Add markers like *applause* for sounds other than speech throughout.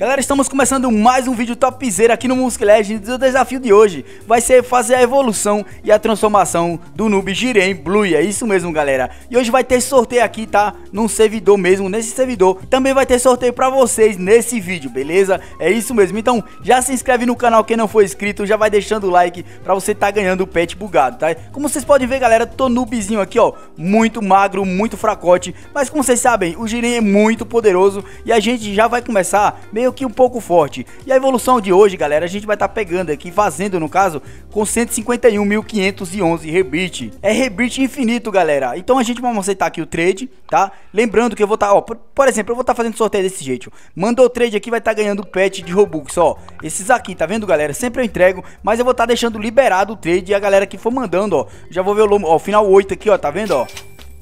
Galera, estamos começando mais um vídeo topzera aqui no Music Legends O desafio de hoje vai ser fazer a evolução e a transformação do noob Jiren Blue É isso mesmo, galera E hoje vai ter sorteio aqui, tá? Num servidor mesmo, nesse servidor Também vai ter sorteio pra vocês nesse vídeo, beleza? É isso mesmo, então já se inscreve no canal quem não for inscrito Já vai deixando o like pra você tá ganhando o pet bugado, tá? Como vocês podem ver, galera, tô noobzinho aqui, ó Muito magro, muito fracote Mas como vocês sabem, o Jiren é muito poderoso E a gente já vai começar meio meio que um pouco forte. E a evolução de hoje, galera, a gente vai estar tá pegando aqui, fazendo no caso, com 151.511 rebite. É rebite infinito, galera. Então a gente vai aceitar aqui o trade, tá? Lembrando que eu vou estar, tá, ó, por, por, exemplo, eu vou estar tá fazendo sorteio desse jeito. Mandou o trade aqui, vai estar tá ganhando pet de Robux, ó. Esses aqui, tá vendo, galera? Sempre eu entrego, mas eu vou estar tá deixando liberado o trade e a galera que for mandando, ó. Já vou ver o, ó, o final 8 aqui, ó, tá vendo, ó?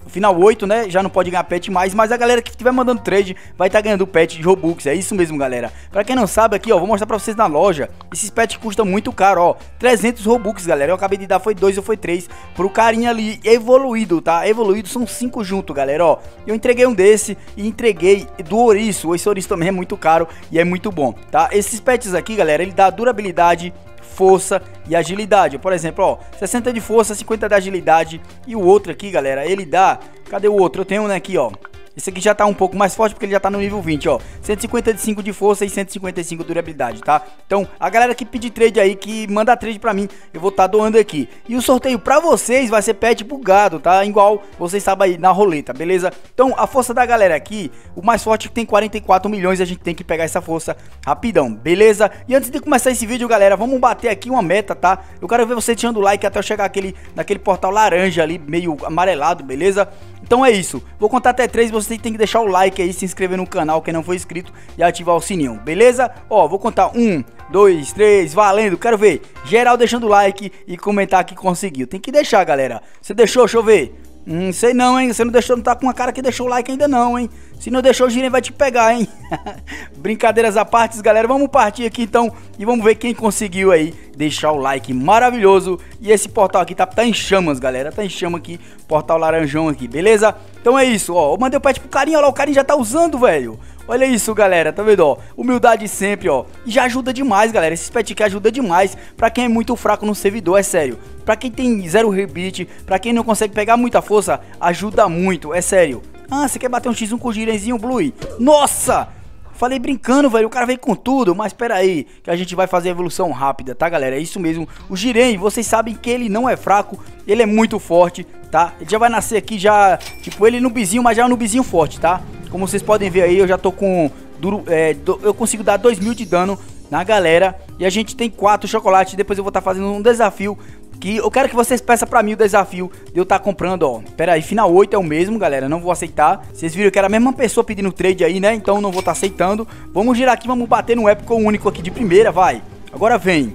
Final 8, né? Já não pode ganhar pet mais, mas a galera que estiver mandando trade vai estar tá ganhando pet de Robux. É isso mesmo, galera. Pra quem não sabe aqui, ó, vou mostrar pra vocês na loja. Esses pets custam muito caro, ó. 300 Robux, galera. Eu acabei de dar, foi 2 ou foi 3 pro carinha ali evoluído, tá? Evoluído são 5 junto, galera, ó. Eu entreguei um desse e entreguei do ouriço. Esse ouriço também é muito caro e é muito bom, tá? Esses pets aqui, galera, ele dá durabilidade, força e agilidade. Por exemplo, ó, 60 de força, 50 de agilidade e o outro aqui, galera, ele dá... Cadê o outro? Eu tenho um aqui, ó. Esse aqui já tá um pouco mais forte porque ele já tá no nível 20, ó. 155 de força e 155 de durabilidade, tá? Então, a galera que pedir trade aí, que manda trade pra mim, eu vou tá doando aqui. E o sorteio pra vocês vai ser pet bugado, tá? Igual vocês sabem aí na roleta, beleza? Então, a força da galera aqui, o mais forte que tem 44 milhões, a gente tem que pegar essa força rapidão, beleza? E antes de começar esse vídeo, galera, vamos bater aqui uma meta, tá? Eu quero ver você deixando o like até eu chegar aquele, naquele portal laranja ali, meio amarelado, beleza? Então é isso, vou contar até 3, você tem que deixar o like aí, se inscrever no canal quem não for inscrito e ativar o sininho, beleza? Ó, vou contar 1, 2, 3, valendo, quero ver, geral deixando o like e comentar que conseguiu, tem que deixar galera, você deixou, deixa eu ver, Hum, sei não, hein? Você não deixou, não tá com uma cara que deixou o like ainda não, hein? Se não deixou, o Giren vai te pegar, hein? *laughs* Brincadeiras à parte, galera. Vamos partir aqui então e vamos ver quem conseguiu aí deixar o like maravilhoso. E esse portal aqui tá, tá em chamas, galera. Tá em chama aqui, portal laranjão aqui, beleza? Então é isso, ó. Eu mandei o pet pro carinha, ó lá, o carinha já tá usando, velho. Olha isso, galera, tá vendo, ó? Humildade sempre, ó. E já ajuda demais, galera. Esse pet aqui ajuda demais pra quem é muito fraco no servidor, é sério. Pra quem tem zero rebite, pra quem não consegue pegar muita força, ajuda muito, é sério. Ah, você quer bater um x1 com o girenzinho, Blue? Nossa! Falei brincando, velho, o cara veio com tudo, mas espera aí, que a gente vai fazer a evolução rápida, tá, galera? É isso mesmo. O Jiren, vocês sabem que ele não é fraco, ele é muito forte, tá? Ele já vai nascer aqui já, tipo, ele no bizinho, mas já no bizinho forte, tá? Como vocês podem ver aí, eu já tô com... Duro, é, do, eu consigo dar 2 mil de dano na galera. E a gente tem 4 chocolates. Depois eu vou estar tá fazendo um desafio. Que eu quero que vocês peçam pra mim o desafio de eu estar tá comprando, ó. Pera aí, final 8 é o mesmo, galera. Não vou aceitar. Vocês viram que era a mesma pessoa pedindo trade aí, né? Então não vou estar tá aceitando. Vamos girar aqui, vamos bater no épico único aqui de primeira, vai. Agora vem.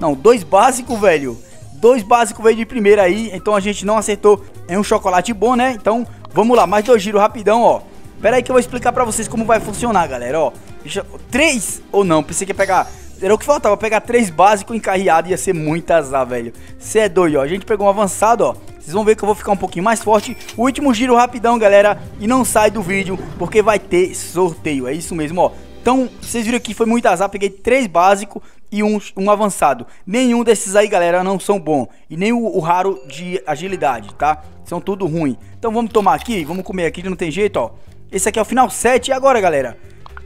Não, dois básicos, velho. Dois básicos veio de primeira aí. Então a gente não acertou em um chocolate bom, né? Então vamos lá, mais dois giros rapidão, ó. Pera aí que eu vou explicar pra vocês como vai funcionar, galera, ó. Deixa... Três ou não, pensei que ia pegar... Era o que faltava, pegar três básicos encarreados ia ser muito azar, velho. Você é doido, ó. A gente pegou um avançado, ó. Vocês vão ver que eu vou ficar um pouquinho mais forte. O último giro rapidão, galera. E não sai do vídeo, porque vai ter sorteio. É isso mesmo, ó. Então, vocês viram que foi muito azar. Peguei três básicos e um, um avançado. Nenhum desses aí, galera, não são bons. E nem o, o raro de agilidade, tá? São tudo ruim. Então vamos tomar aqui, vamos comer aqui, não tem jeito, ó. Esse aqui é o final 7. E agora, galera?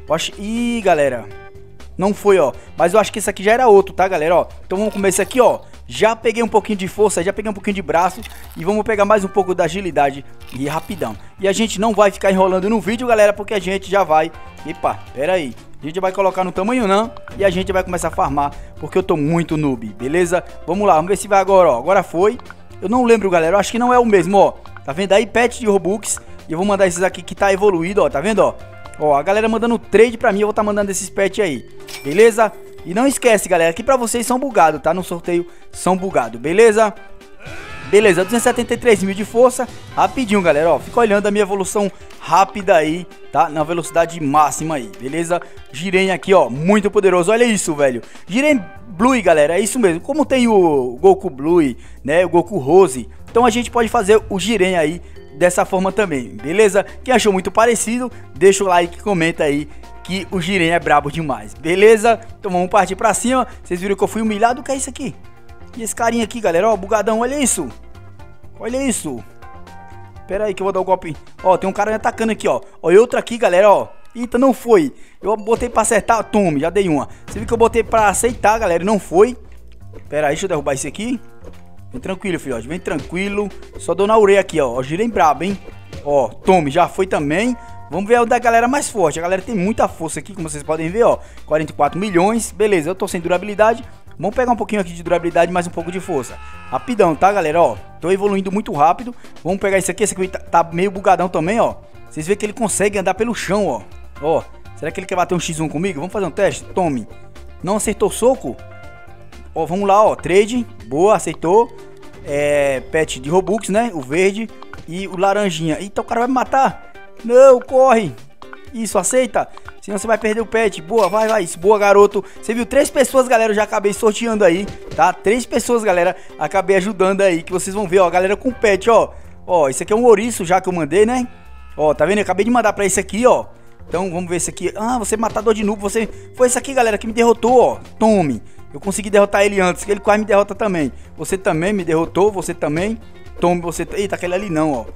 Eu acho... Ih, galera. Não foi, ó. Mas eu acho que esse aqui já era outro, tá, galera? Ó, então vamos comer esse aqui, ó. Já peguei um pouquinho de força, já peguei um pouquinho de braço. E vamos pegar mais um pouco da agilidade e rapidão. E a gente não vai ficar enrolando no vídeo, galera, porque a gente já vai... Epa, pera aí. A gente vai colocar no tamanho não e a gente vai começar a farmar, porque eu tô muito noob, beleza? Vamos lá, vamos ver se vai agora, ó. Agora foi. Eu não lembro, galera, eu acho que não é o mesmo, ó. Tá vendo aí? Pet de Robux. E eu vou mandar esses aqui que tá evoluído, ó, tá vendo, ó? Ó, a galera mandando trade pra mim, eu vou tá mandando esses pets aí, beleza? E não esquece, galera, que pra vocês são bugados, tá? No sorteio são bugados, beleza? Beleza, 273 mil de força, rapidinho, galera, ó, fica olhando a minha evolução rápida aí, tá? Na velocidade máxima aí, beleza? Girei aqui, ó, muito poderoso, olha isso, velho. Girei Blue, galera, é isso mesmo. Como tem o Goku Blue, né, o Goku Rose, então a gente pode fazer o Jiren aí dessa forma também, beleza? Quem achou muito parecido, deixa o like, comenta aí que o Jiren é brabo demais, beleza? Então vamos partir pra cima. Vocês viram que eu fui humilhado? O que é isso aqui? E esse carinha aqui, galera, ó, bugadão, olha isso. Olha isso. Pera aí que eu vou dar o um golpe. Ó, tem um cara me atacando aqui, ó. Ó, e outro aqui, galera, ó. Eita, não foi. Eu botei pra acertar. Tome, já dei uma. Você viu que eu botei pra aceitar, galera, e não foi. Pera aí, deixa eu derrubar esse aqui. Vem tranquilo, filhote, vem tranquilo. Só dou na orelha aqui, ó. Ó, girei brabo, hein. Ó, tome, já foi também. Vamos ver o da galera mais forte. A galera tem muita força aqui, como vocês podem ver, ó. 44 milhões. Beleza, eu tô sem durabilidade. Vamos pegar um pouquinho aqui de durabilidade mais um pouco de força. Rapidão, tá, galera? Ó, tô evoluindo muito rápido. Vamos pegar esse aqui. Esse aqui tá, tá meio bugadão também, ó. Vocês veem que ele consegue andar pelo chão, ó. Ó, será que ele quer bater um X1 comigo? Vamos fazer um teste? Tome. Não acertou soco? Ó, vamos lá, ó. Trade. Boa, aceitou. É, pet de Robux, né? O verde e o laranjinha. Eita, o cara vai me matar. Não, corre. Isso, aceita. Senão você vai perder o pet. Boa, vai, vai. Isso, boa, garoto. Você viu três pessoas, galera. Eu já acabei sorteando aí, tá? Três pessoas, galera. Acabei ajudando aí. Que vocês vão ver, ó. Galera com pet, ó. Ó, esse aqui é um ouriço já que eu mandei, né? Ó, tá vendo? Eu acabei de mandar pra esse aqui, ó. Então, vamos ver esse aqui. Ah, você é matador de noob. Você... Foi esse aqui, galera, que me derrotou, ó. Tome. Eu consegui derrotar ele antes, que ele quase me derrota também. Você também me derrotou, você também. Tome, você... Eita, aquele ali não, ó.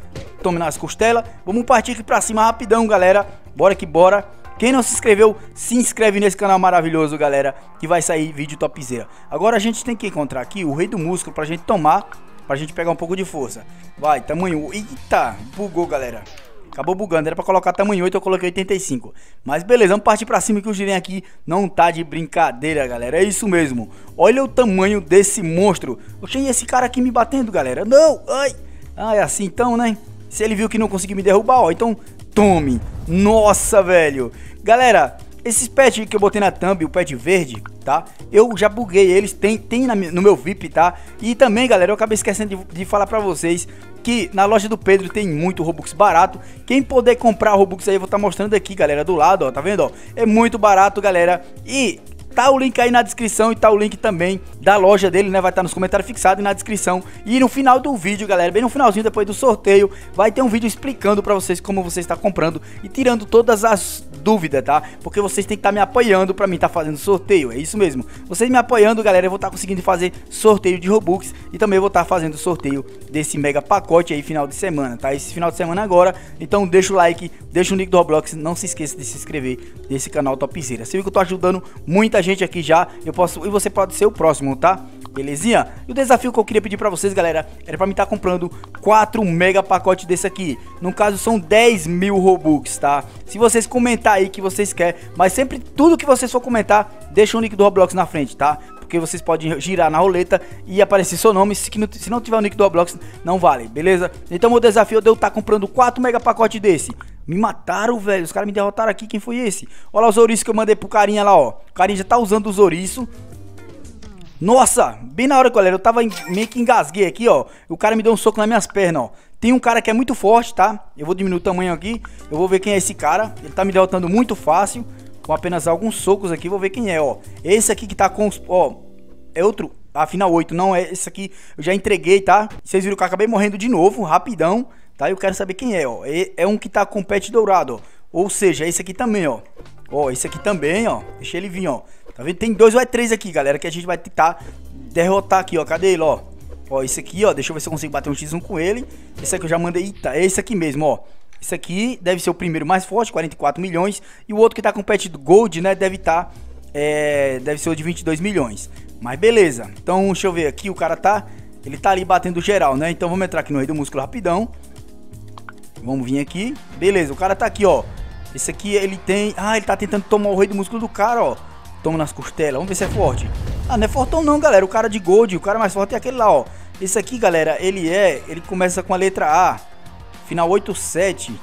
Tome nas costelas. Vamos partir aqui pra cima rapidão, galera. Bora que bora. Quem não se inscreveu, se inscreve nesse canal maravilhoso, galera, que vai sair vídeo topzera. Agora a gente tem que encontrar aqui o rei do músculo pra gente tomar, pra gente pegar um pouco de força. Vai, tamanho... Eita, bugou, galera. Acabou bugando, era pra colocar tamanho 8, eu coloquei 85. Mas beleza, vamos partir pra cima que o Jiren aqui não tá de brincadeira, galera. É isso mesmo. Olha o tamanho desse monstro. Oxe, e esse cara aqui me batendo, galera? Não, ai. Ah, é assim então, né? Se ele viu que não conseguiu me derrubar, ó, então tome. Nossa, velho. Galera, esses pets que eu botei na thumb, o pet verde, tá? Eu já buguei eles, tem, tem na, no meu VIP, tá? E também, galera, eu acabei esquecendo de, de falar pra vocês que na loja do Pedro tem muito Robux barato. Quem puder comprar Robux aí, eu vou estar tá mostrando aqui, galera, do lado, ó, tá vendo, ó? É muito barato, galera. E Tá o link aí na descrição e tá o link também da loja dele, né? Vai estar tá nos comentários fixado e na descrição. E no final do vídeo, galera, bem no finalzinho depois do sorteio, vai ter um vídeo explicando para vocês como você está comprando e tirando todas as dúvidas, tá? Porque vocês têm que estar tá me apoiando para mim estar tá fazendo sorteio, é isso mesmo. Vocês me apoiando, galera, eu vou estar tá conseguindo fazer sorteio de Robux e também vou estar tá fazendo sorteio desse mega pacote aí final de semana, tá? Esse final de semana agora. Então deixa o like, deixa o link do Roblox, não se esqueça de se inscrever nesse canal Topzera. Você viu que eu tô ajudando muita gente gente aqui já, eu posso e você pode ser o próximo, tá? Belezinha? E o desafio que eu queria pedir pra vocês, galera, era pra mim estar tá comprando 4 mega pacotes desse aqui. No caso, são 10 mil Robux, tá? Se vocês comentar aí que vocês querem, mas sempre tudo que vocês for comentar, deixa o link do Roblox na frente, tá? Porque vocês podem girar na roleta e aparecer seu nome. Se, não, se não tiver o nick do Roblox, não vale, beleza? Então, o desafio é de eu estar tá comprando 4 mega pacotes desse. Me mataram, velho. Os caras me derrotaram aqui. Quem foi esse? Olha lá os ouriços que eu mandei pro carinha lá, ó. O carinha já tá usando os ouriços. Nossa, bem na hora, galera. Eu tava meio que engasguei aqui, ó. O cara me deu um soco nas minhas pernas, ó. Tem um cara que é muito forte, tá? Eu vou diminuir o tamanho aqui. Eu vou ver quem é esse cara. Ele tá me derrotando muito fácil. Com apenas alguns socos aqui. Vou ver quem é, ó. Esse aqui que tá com os... Ó, é outro... A final 8, não é esse aqui. Eu já entreguei, tá? Vocês viram que eu acabei morrendo de novo, rapidão. Tá? Eu quero saber quem é, ó. É um que tá com pet dourado, ó. Ou seja, esse aqui também, ó. Ó, esse aqui também, ó. Deixa ele vir, ó. Tá vendo? Tem dois ou é três aqui, galera, que a gente vai tentar derrotar aqui, ó. Cadê ele, ó? Ó, esse aqui, ó. Deixa eu ver se eu consigo bater um X1 com ele. Esse aqui eu já mandei. Eita, é esse aqui mesmo, ó. Esse aqui deve ser o primeiro mais forte, 44 milhões. E o outro que tá com do Gold, né, deve estar... Tá, é, deve ser o de 22 milhões. Mas beleza. Então, deixa eu ver aqui. O cara tá... Ele tá ali batendo geral, né? Então vamos entrar aqui no Rei do Músculo rapidão. Vamos vir aqui. Beleza, o cara tá aqui, ó. Esse aqui, ele tem... Ah, ele tá tentando tomar o rei do músculo do cara, ó. Toma nas costelas. Vamos ver se é forte. Ah, não é fortão não, galera. O cara de gold, o cara mais forte é aquele lá, ó. Esse aqui, galera, ele é... Ele começa com a letra A. Final 87.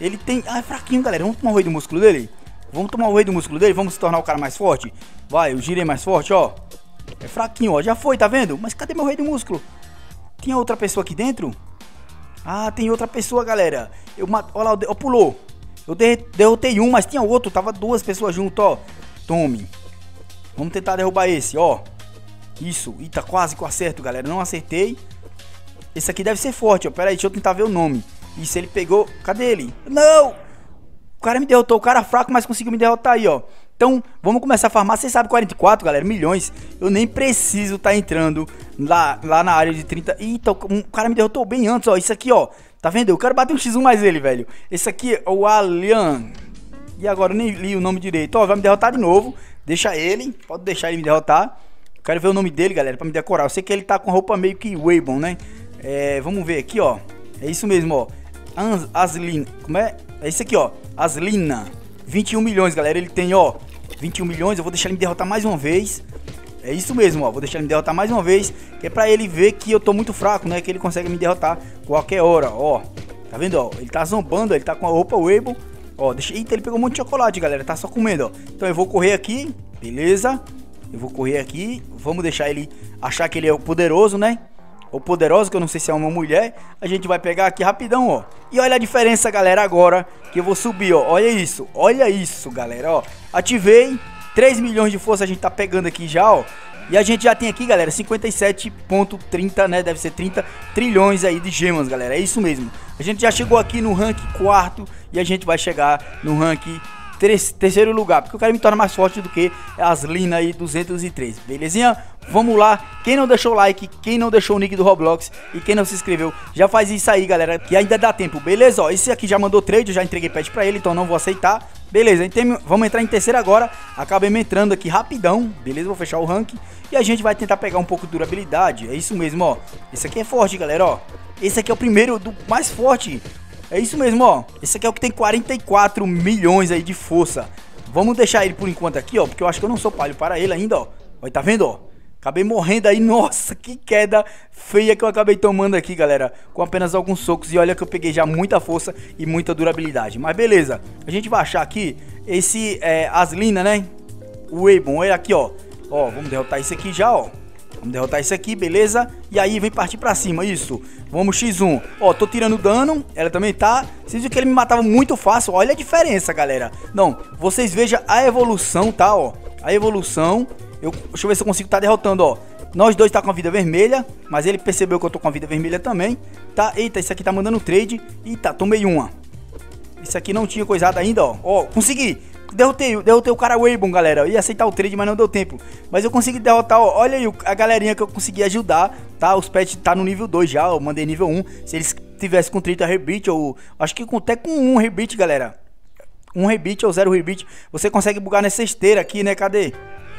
Ele tem... Ah, é fraquinho, galera. Vamos tomar o rei do músculo dele? Vamos tomar o rei do músculo dele? Vamos se tornar o cara mais forte? Vai, o girei mais forte, ó. É fraquinho, ó. Já foi, tá vendo? Mas cadê meu rei do músculo? Tinha outra pessoa aqui dentro? Ah, tem outra pessoa, galera. Eu mat... Olha lá, eu pulou. Eu derrotei um, mas tinha outro. Tava duas pessoas junto, ó. Tome. Vamos tentar derrubar esse, ó. Isso. Eita, quase que eu acerto, galera. Não acertei. Esse aqui deve ser forte, ó. Pera aí, deixa eu tentar ver o nome. Isso, ele pegou... Cadê ele? Não! cara me derrotou, o cara fraco, mas conseguiu me derrotar aí, ó. Então, vamos começar a farmar. Vocês sabem, 44, galera, milhões. Eu nem preciso tá entrando lá, lá na área de 30. Eita, o cara me derrotou bem antes, ó. Isso aqui, ó. Tá vendo? Eu quero bater um X1 mais ele, velho. Esse aqui é o Alian. E agora eu nem li o nome direito. Ó, vai me derrotar de novo. Deixa ele. Pode deixar ele me derrotar. Quero ver o nome dele, galera, pra me decorar. Eu sei que ele tá com roupa meio que Weibon, né? É, vamos ver aqui, ó. É isso mesmo, ó. Aslin. Como é? É isso aqui, ó. Aslina. 21 milhões, galera. Ele tem, ó. 21 milhões. Eu vou deixar ele me derrotar mais uma vez. É isso mesmo, ó. Vou deixar ele me derrotar mais uma vez. Que é pra ele ver que eu tô muito fraco, né? Que ele consegue me derrotar qualquer hora, ó. Tá vendo, ó? Ele tá zombando, ele tá com a roupa Weibo. Ó, deixa... Eita, ele pegou um monte de chocolate, galera. Tá só comendo, ó. Então eu vou correr aqui. Beleza. Eu vou correr aqui. Vamos deixar ele achar que ele é o poderoso, né? Ou poderosa, que eu não sei se é uma mulher, a gente vai pegar aqui rapidão, ó. E olha a diferença, galera, agora que eu vou subir, ó. Olha isso, olha isso, galera, ó. Ativei, 3 milhões de força a gente tá pegando aqui já, ó. E a gente já tem aqui, galera, 57.30, né? Deve ser 30 trilhões aí de gemas, galera. É isso mesmo. A gente já chegou aqui no rank quarto e a gente vai chegar no rank terceiro lugar, porque o cara me torna mais forte do que as Lina aí 203, belezinha? Vamos lá, quem não deixou o like, quem não deixou o nick do Roblox e quem não se inscreveu, já faz isso aí, galera, que ainda dá tempo, beleza? Ó, esse aqui já mandou trade, eu já entreguei pet pra ele, então não vou aceitar. Beleza, então vamos entrar em terceira agora, acabei me entrando aqui rapidão, beleza? Vou fechar o rank e a gente vai tentar pegar um pouco de durabilidade, é isso mesmo, ó. Esse aqui é forte, galera, ó. Esse aqui é o primeiro do mais forte. É isso mesmo, ó. Esse aqui é o que tem 44 milhões aí de força. Vamos deixar ele por enquanto aqui, ó, porque eu acho que eu não sou palho para ele ainda, ó. Olha, tá vendo, ó? Acabei morrendo aí, *laughs* nossa, que queda feia que eu acabei tomando aqui, galera. Com apenas alguns socos e olha que eu peguei já muita força e muita durabilidade. Mas beleza, a gente vai achar aqui esse é, Aslina, né? O Eibon, olha aqui, ó. Ó, vamos derrotar esse aqui já, ó. Vamos derrotar esse aqui, beleza? E aí vem partir pra cima, isso. Vamos X1. Ó, tô tirando dano. Ela também tá. Vocês viram que ele me matava muito fácil. Olha a diferença, galera. Não, vocês vejam a evolução, tá, ó. A evolução. Eu, deixa eu ver se eu consigo tá derrotando, ó. Nós dois tá com a vida vermelha, mas ele percebeu que eu tô com a vida vermelha também. Tá, eita, esse aqui tá mandando trade. Eita, tomei uma. Esse aqui não tinha coisado ainda, ó. Ó, consegui derrotei, derrotei o cara Weibon, galera. Eu ia aceitar o trade, mas não deu tempo. Mas eu consegui derrotar, ó, olha aí a galerinha que eu consegui ajudar, tá? Os pets tá no nível 2 já, eu mandei nível 1. Se eles tivessem com 30 rebite, ou acho que até com 1 rebite, galera. Um rebite ou zero rebite, você consegue bugar nessa esteira aqui, né? Cadê?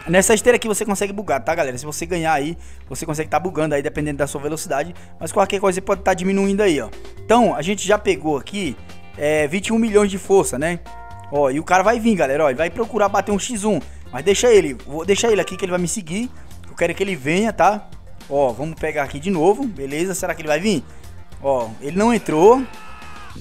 Nessa esteira aqui você consegue bugar, tá, galera? Se você ganhar aí, você consegue estar tá bugando aí, dependendo da sua velocidade. Mas qualquer coisa pode estar tá diminuindo aí, ó. Então, a gente já pegou aqui é, 21 milhões de força, né? Ó, e o cara vai vir, galera, ó, ele vai procurar bater um X1. Mas deixa ele, vou deixar ele aqui que ele vai me seguir. Eu quero que ele venha, tá? Ó, vamos pegar aqui de novo, beleza? Será que ele vai vir? Ó, ele não entrou.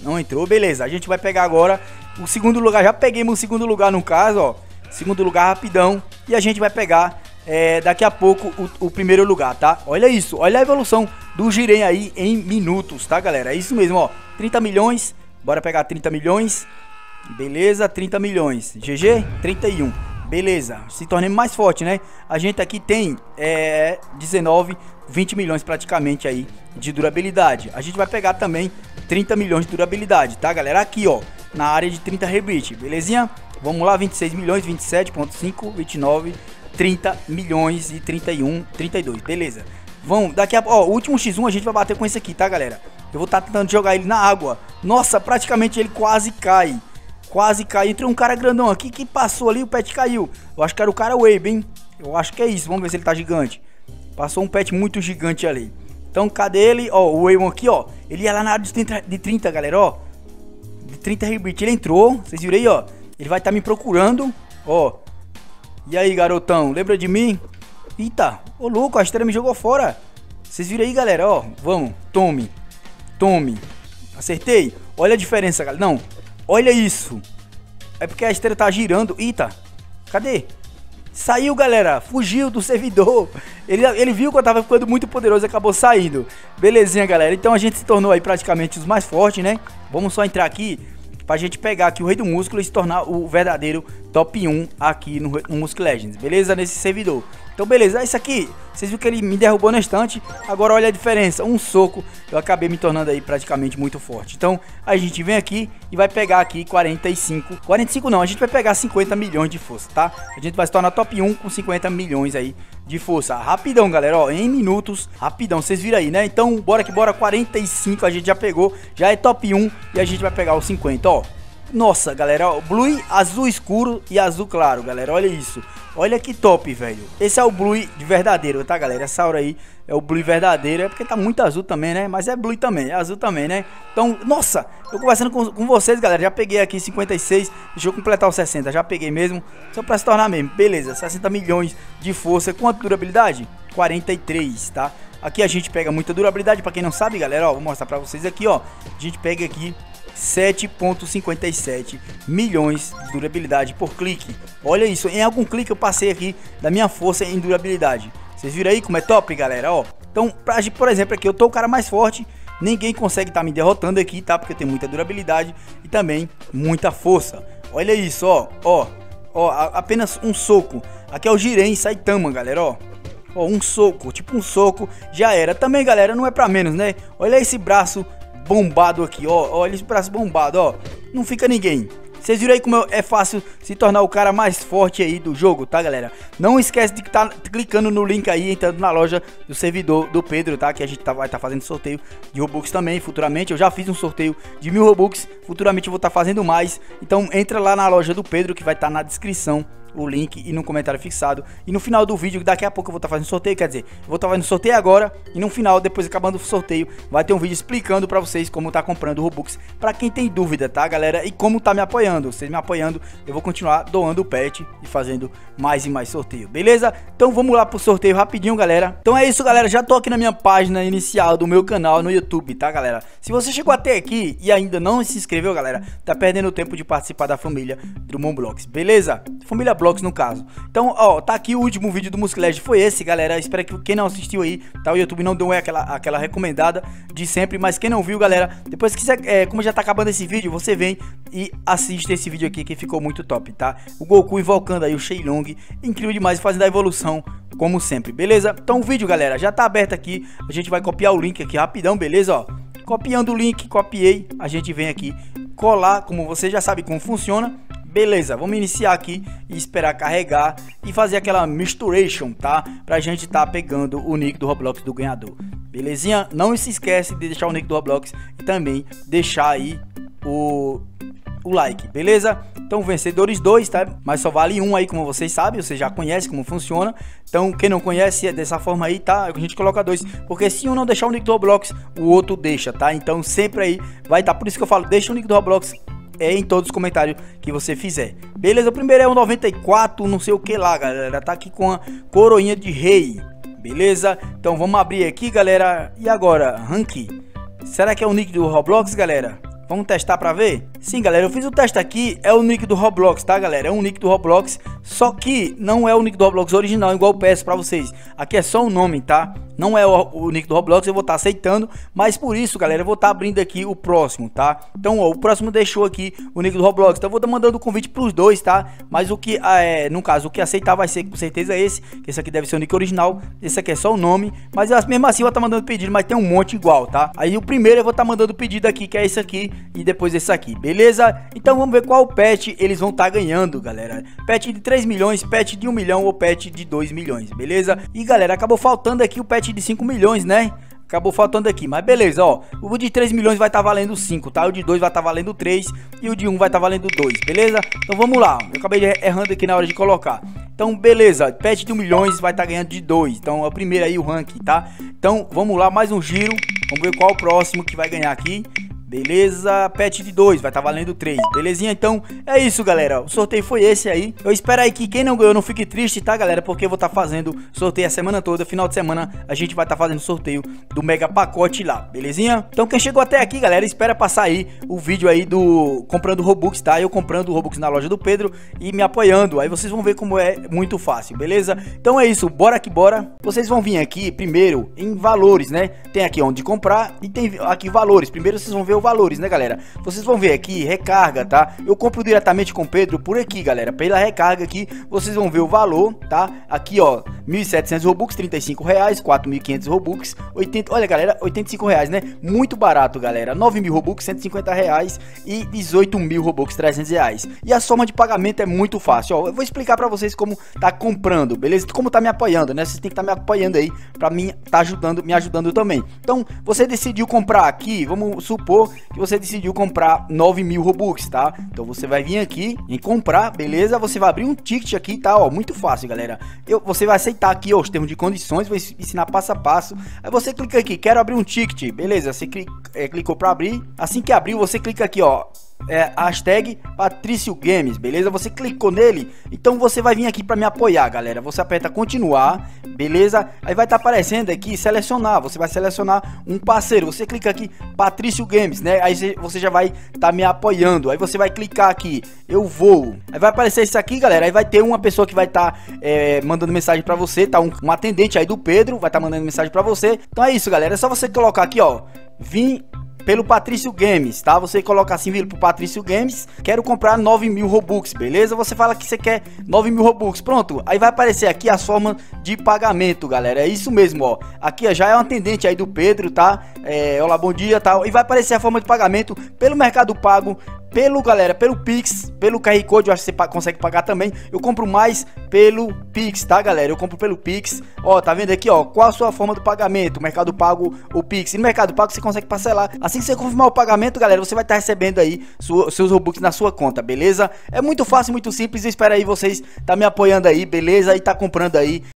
Não entrou, beleza. A gente vai pegar agora o segundo lugar. Já peguei o segundo lugar no caso, ó. Segundo lugar rapidão. E a gente vai pegar é, daqui a pouco o, o, primeiro lugar, tá? Olha isso, olha a evolução do Jiren aí em minutos, tá, galera? É isso mesmo, ó. 30 milhões. Bora pegar 30 milhões. Beleza, 30 milhões. GG, 31. Beleza, se tornei mais forte, né? A gente aqui tem é, 19, 20 milhões praticamente aí de durabilidade. A gente vai pegar também 30 milhões de durabilidade, tá, galera? Aqui, ó, na área de 30 rebite, belezinha? Vamos lá, 26 milhões, 27.5, 29, 30 milhões e 31, 32, beleza. Vamos, daqui a ó, o último X1 a gente vai bater com esse aqui, tá, galera? Eu vou estar tá tentando jogar ele na água. Nossa, praticamente ele quase cai. Quase caiu. Entrou um cara grandão aqui que passou ali, o pet caiu. Eu acho que era o cara Wave, hein? Eu acho que é isso. Vamos ver se ele tá gigante. Passou um pet muito gigante ali. Então, cadê ele? Ó, o Waymon aqui, ó. Ele ia lá na área de 30, de 30 galera, ó. De 30 rebite. Ele entrou. Vocês viram aí, ó. Ele vai estar tá me procurando. Ó. E aí, garotão? Lembra de mim? Eita. Ô, louco. A estrela me jogou fora. Vocês viram aí, galera, ó. Vamos. Tome. Tome. Acertei. Olha a diferença, galera. Não. Olha isso. É porque a esteira tá girando. Eita. Cadê? Saiu, galera. Fugiu do servidor. *laughs* Ele, ele viu que eu tava ficando muito poderoso e acabou saindo. Belezinha, galera. Então a gente se tornou aí praticamente os mais fortes, né? Vamos só entrar aqui pra gente pegar aqui o Rei do Músculo e se tornar o verdadeiro top 1 aqui no, no Muscle Legends. Beleza? Nesse servidor. Então, beleza. Isso aqui, Vocês viram que ele me derrubou na estante, agora olha a diferença, um soco, eu acabei me tornando aí praticamente muito forte. Então, a gente vem aqui e vai pegar aqui 45, 45 não, a gente vai pegar 50 milhões de força, tá? A gente vai se tornar top 1 com 50 milhões aí de força. Rapidão, galera, ó, em minutos, rapidão, vocês viram aí, né? Então, bora que bora, 45 a gente já pegou, já é top 1 e a gente vai pegar os 50, ó. Nossa, galera, ó, blue, azul escuro e azul claro, galera, olha isso. Olha que top, velho. Esse é o blue de verdadeiro, tá, galera? Essa hora aí é o blue verdadeiro, é porque tá muito azul também, né? Mas é blue também, é azul também, né? Então, nossa, eu conversando com, com vocês, galera, já peguei aqui 56, deixa eu completar os 60, já peguei mesmo, só pra se tornar mesmo. Beleza, 60 milhões de força, quanto durabilidade? 43, tá? Aqui a gente pega muita durabilidade, pra quem não sabe, galera, ó, vou mostrar pra vocês aqui, ó. A gente pega aqui 7.57 milhões de durabilidade por clique. Olha isso, em algum clique eu passei aqui da minha força em durabilidade. Vocês viram aí como é top, galera, ó. Então, pra, por exemplo, aqui eu tô o cara mais forte, ninguém consegue estar tá me derrotando aqui, tá? Porque tem muita durabilidade e também muita força. Olha isso, ó, ó, ó, apenas um soco. Aqui é o Jiren Saitama, galera, ó. Ó, um soco, tipo um soco, já era. Também, galera, não é pra menos, né? Olha esse braço bombado aqui, ó. Olha esse braço bombado, ó. Não fica ninguém. Vocês viram aí como é fácil se tornar o cara mais forte aí do jogo, tá, galera? Não esquece de estar tá clicando no link aí, entrando na loja do servidor do Pedro, tá? Que a gente tá, vai estar tá fazendo sorteio de Robux também, futuramente. Eu já fiz um sorteio de mil Robux, futuramente eu vou estar tá fazendo mais. Então entra lá na loja do Pedro, que vai estar tá na descrição o link e no comentário fixado. E no final do vídeo, daqui a pouco eu vou estar tá fazendo sorteio, quer dizer, vou estar tá fazendo sorteio agora e no final, depois acabando o sorteio, vai ter um vídeo explicando para vocês como tá comprando Robux, para quem tem dúvida, tá, galera? E como tá me apoiando. Vocês me apoiando, eu vou continuar doando o pet e fazendo mais e mais sorteio, beleza? Então vamos lá pro sorteio rapidinho, galera. Então é isso, galera, já tô aqui na minha página inicial do meu canal no YouTube, tá, galera? Se você chegou até aqui e ainda não se inscreveu, galera, tá perdendo tempo de participar da família Drummond Blocks, beleza? Família Blocks no caso. Então, ó, tá aqui o último vídeo do Muscled foi esse, galera. Espero que quem não assistiu aí, tá? O YouTube não deu aquela, aquela recomendada de sempre, mas quem não viu, galera, depois que é, como já tá acabando esse vídeo, você vem e assiste esse vídeo aqui que ficou muito top, tá? O Goku invocando aí o Shenlong, incrível demais, fazendo a evolução como sempre, beleza? Então o vídeo, galera, já tá aberto aqui. A gente vai copiar o link aqui rapidão, beleza? Ó, copiando o link, copiei, a gente vem aqui colar, como você já sabe como funciona Beleza, vamos iniciar aqui e esperar carregar e fazer aquela misturation, tá? Pra gente tá pegando o nick do Roblox do ganhador. Belezinha? Não se esquece de deixar o nick do Roblox e também deixar aí o, o like, beleza? Então, vencedores dois, tá? Mas só vale um aí, como vocês sabem, você já conhece como funciona. Então, quem não conhece é dessa forma aí, tá? A gente coloca dois, porque se um não deixar o nick do Roblox, o outro deixa, tá? Então, sempre aí vai estar, tá, por isso que eu falo, deixa o nick do Roblox em todos os comentários que você fizer. Beleza? O primeiro é o 94, não sei o que lá, galera. Tá aqui com a coroinha de rei. Beleza? Então vamos abrir aqui, galera. E agora, rank. Será que é o nick do Roblox, galera? Vamos testar pra ver? Sim, galera, eu fiz o teste aqui, é o nick do Roblox, tá, galera? É um nick do Roblox, só que não é o nick do Roblox original, igual eu peço pra vocês. Aqui é só o nome, tá? Não é o, o nick do Roblox, eu vou estar tá aceitando, mas por isso, galera, eu vou estar tá abrindo aqui o próximo, tá? Então, ó, o próximo deixou aqui o nick do Roblox, então eu vou estar mandando o convite pros dois, tá? Mas o que, ah, é, no caso, o que aceitar vai ser com certeza esse, que esse aqui deve ser o nick original, esse aqui é só o nome, mas mesmo assim eu vou estar tá mandando pedido, mas tem um monte igual, tá? Aí o primeiro eu vou estar tá mandando pedido aqui, que é esse aqui, e depois esse aqui, beleza? Então vamos ver qual pet eles vão estar tá ganhando, galera. Pet de 3 milhões, pet de 1 milhão ou pet de 2 milhões, beleza? E galera, acabou faltando aqui o pet de 5 milhões, né? Acabou faltando aqui, mas beleza, ó. O de 3 milhões vai estar tá valendo 5, tá? O de 2 vai estar tá valendo 3 e o de 1 vai estar tá valendo 2, beleza? Então vamos lá, eu acabei errando aqui na hora de colocar. Então, beleza, pet de 1 milhões vai estar tá ganhando de 2. Então, é o primeiro aí, o ranking, tá? Então, vamos lá, mais um giro. Vamos ver qual o próximo que vai ganhar aqui. Beleza, pet de 2, vai estar tá valendo 3, belezinha? Então é isso, galera, o sorteio foi esse aí Eu espero aí que quem não ganhou não fique triste, tá, galera? Porque eu vou estar tá fazendo sorteio a semana toda Final de semana a gente vai estar tá fazendo sorteio do mega pacote lá, belezinha? Então quem chegou até aqui, galera, espera passar aí o vídeo aí do comprando Robux, tá? Eu comprando Robux na loja do Pedro e me apoiando Aí vocês vão ver como é muito fácil, beleza? Então é isso, bora que bora Vocês vão vir aqui primeiro em valores, né? Tem aqui onde comprar e tem aqui valores Primeiro vocês vão ver o valores, né, galera? Vocês vão ver aqui, recarga, tá? Eu compro diretamente com o Pedro por aqui, galera. Pela recarga aqui, vocês vão ver o valor, tá? Aqui, ó, 1.700 Robux, 35 reais, 4.500 Robux, 80, olha galera, 85 reais, né? Muito barato, galera, 9 mil Robux, 150 reais e 18 mil Robux, 300 reais. E a soma de pagamento é muito fácil, ó, eu vou explicar pra vocês como tá comprando, beleza? Como tá me apoiando, né? Vocês tem que tá me apoiando aí pra mim tá ajudando, me ajudando também. Então, você decidiu comprar aqui, vamos supor que você decidiu comprar 9 mil Robux, tá? Então você vai vir aqui em comprar, beleza? Você vai abrir um ticket aqui, tá? Ó, muito fácil, galera. Eu, você vai aceitar aqui ó, os termos de condições, vou ensinar passo a passo. Aí você clica aqui, quero abrir um ticket, beleza? Você clica, é, clicou para abrir. Assim que abriu, você clica aqui, ó, é, hashtag Patrício Games, beleza? Você clicou nele, então você vai vir aqui para me apoiar, galera. Você aperta continuar, beleza? Aí vai estar tá aparecendo aqui selecionar. Você vai selecionar um parceiro. Você clica aqui Patrício Games, né? Aí você já vai estar tá me apoiando. Aí você vai clicar aqui, eu vou. Aí vai aparecer isso aqui, galera. Aí vai ter uma pessoa que vai estar tá, é, mandando mensagem para você, tá? Um, um, atendente aí do Pedro vai estar tá mandando mensagem para você. Então é isso, galera. É só você colocar aqui, ó. Vim pelo Patrício Games, tá? Você coloca assim, vira pro Patrício Games, quero comprar 9 mil Robux, beleza? Você fala que você quer 9 mil Robux, pronto. Aí vai aparecer aqui a forma de pagamento, galera. É isso mesmo, ó. Aqui ó, já é um atendente aí do Pedro, tá? É, olá, bom dia, tal. Tá? E vai aparecer a forma de pagamento pelo Mercado Pago, pelo, galera, pelo Pix, pelo QR Code, eu acho que você consegue pagar também. Eu compro mais pelo Pix, tá, galera? Eu compro pelo Pix. Ó, tá vendo aqui, ó, qual a sua forma do pagamento? Mercado Pago ou Pix. E no Mercado Pago você consegue parcelar. Assim que você confirmar o pagamento, galera, você vai estar tá recebendo aí seus Robux na sua conta, beleza? É muito fácil, muito simples. Eu espero aí vocês tá me apoiando aí, beleza? E tá comprando aí